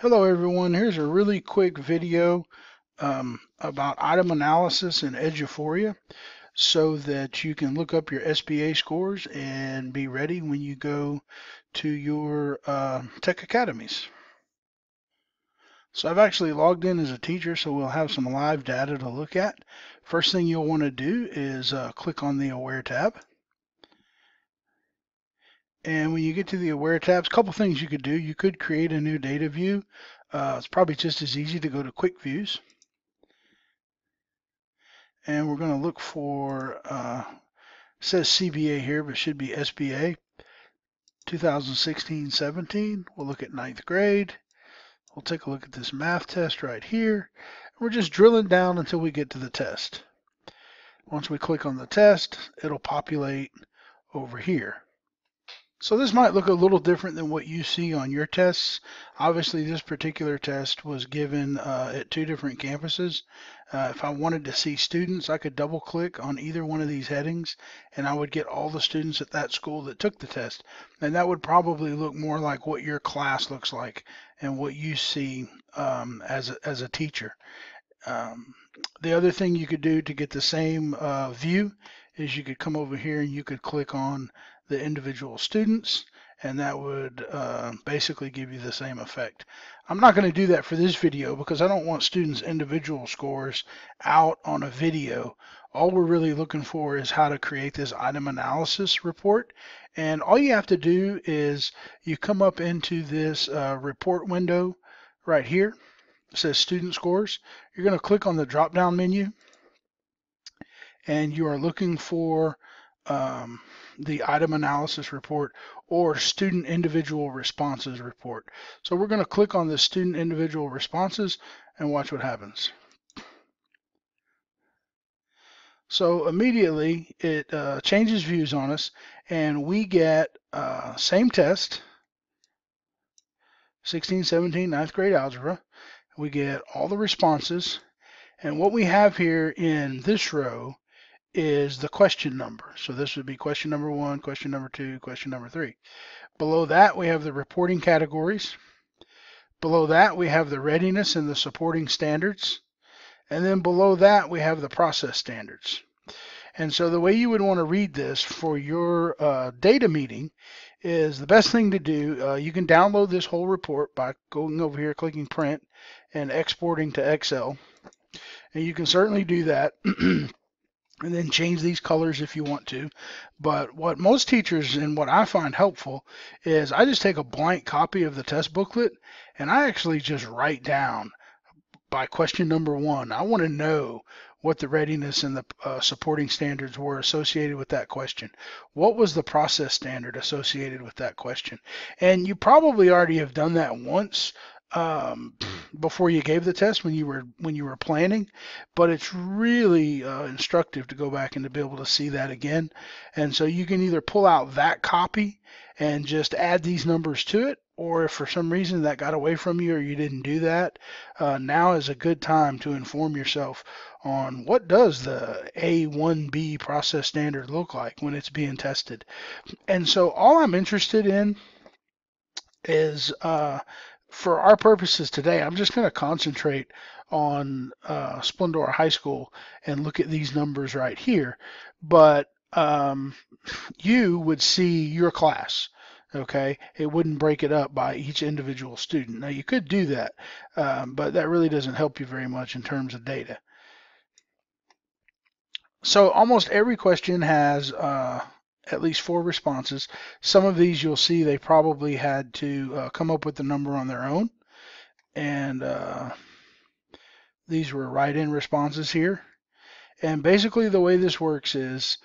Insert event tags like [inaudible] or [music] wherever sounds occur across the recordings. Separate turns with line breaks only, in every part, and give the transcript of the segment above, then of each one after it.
Hello everyone, here's a really quick video um, about item analysis in Eduphoria so that you can look up your SBA scores and be ready when you go to your uh, TEKS academies. So I've actually logged in as a teacher so we'll have some live data to look at. First thing you'll want to do is uh, click on the Aware tab. And when you get to the Aware tabs, a couple things you could do. You could create a new data view. Uh, it's probably just as easy to go to Quick Views. And we're going to look for, uh, says CBA here, but should be SBA 2016-17. We'll look at ninth grade. We'll take a look at this math test right here. We're just drilling down until we get to the test. Once we click on the test, it'll populate over here. So this might look a little different than what you see on your tests. Obviously, this particular test was given uh, at two different campuses. Uh, if I wanted to see students, I could double click on either one of these headings and I would get all the students at that school that took the test. And that would probably look more like what your class looks like and what you see um, as, a, as a teacher. Um, the other thing you could do to get the same uh, view is you could come over here and you could click on the individual students and that would uh, basically give you the same effect. I'm not going to do that for this video because I don't want students individual scores out on a video. All we're really looking for is how to create this item analysis report and all you have to do is you come up into this uh, report window right here it says student scores you're going to click on the drop down menu and you are looking for um, the item analysis report or student individual responses report. So we're going to click on the student individual responses and watch what happens. So immediately it uh, changes views on us and we get uh, same test, 16, 17, ninth grade algebra. We get all the responses. And what we have here in this row is the question number. So this would be question number one, question number two, question number three. Below that, we have the reporting categories. Below that, we have the readiness and the supporting standards. And then below that, we have the process standards. And so the way you would want to read this for your uh, data meeting is the best thing to do. Uh, you can download this whole report by going over here, clicking print, and exporting to Excel. And you can certainly do that. [clears throat] and then change these colors if you want to. But what most teachers and what I find helpful is I just take a blank copy of the test booklet and I actually just write down by question number one. I want to know what the readiness and the uh, supporting standards were associated with that question. What was the process standard associated with that question? And you probably already have done that once, um, before you gave the test when you were when you were planning, but it's really uh, instructive to go back and to be able to see that again. And so you can either pull out that copy and just add these numbers to it, or if for some reason that got away from you or you didn't do that, uh, now is a good time to inform yourself on what does the A1B process standard look like when it's being tested. And so all I'm interested in is uh, for our purposes today, I'm just going to concentrate on uh, Splendora High School and look at these numbers right here. But um, you would see your class. Okay, it wouldn't break it up by each individual student. Now you could do that, um, but that really doesn't help you very much in terms of data. So almost every question has uh, at least four responses. Some of these you'll see they probably had to uh, come up with the number on their own. And uh, these were write-in responses here. And basically the way this works is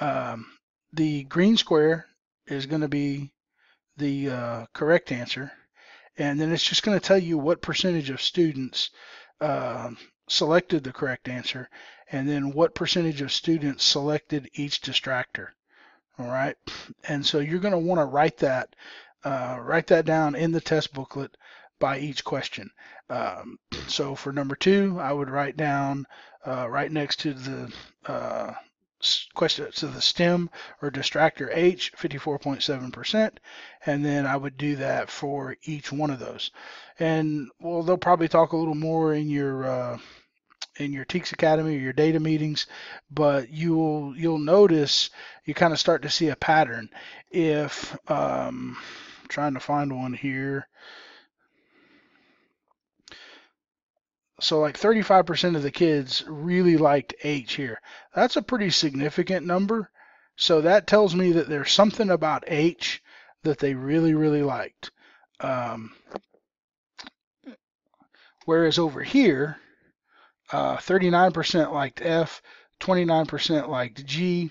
um, the green square is going to be the uh, correct answer. And then it's just going to tell you what percentage of students uh, selected the correct answer and then what percentage of students selected each distractor. All right. And so you're going to want to write that, uh, write that down in the test booklet by each question. Um, so for number two, I would write down uh, right next to the uh, question to the stem or distractor H, 54.7%, and then I would do that for each one of those. And well, they'll probably talk a little more in your uh, in your TEKS Academy or your data meetings, but you'll you'll notice you kind of start to see a pattern. If um, I'm trying to find one here. So like 35% of the kids really liked H here. That's a pretty significant number. So that tells me that there's something about H that they really, really liked. Um, whereas over here, 39% uh, liked F, 29% liked G,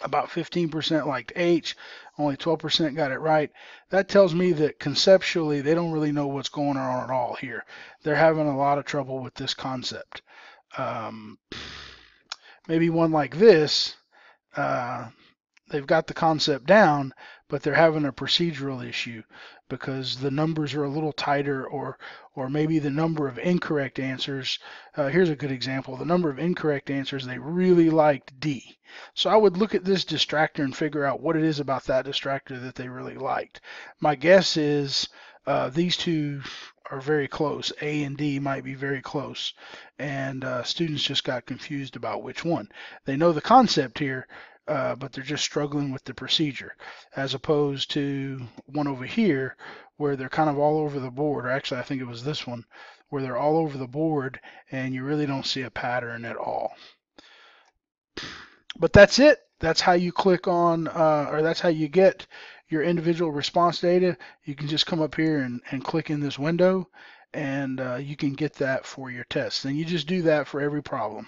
about 15% liked H, only 12% got it right. That tells me that conceptually they don't really know what's going on at all here. They're having a lot of trouble with this concept. Um, maybe one like this, uh, they've got the concept down, but they're having a procedural issue because the numbers are a little tighter or or maybe the number of incorrect answers. Uh, here's a good example. The number of incorrect answers, they really liked D. So I would look at this distractor and figure out what it is about that distractor that they really liked. My guess is uh, these two are very close. A and D might be very close. And uh, students just got confused about which one. They know the concept here, uh, but they're just struggling with the procedure, as opposed to one over here where they're kind of all over the board. Or actually, I think it was this one where they're all over the board and you really don't see a pattern at all. But that's it. That's how you click on, uh, or that's how you get your individual response data. You can just come up here and, and click in this window and uh, you can get that for your test. And you just do that for every problem.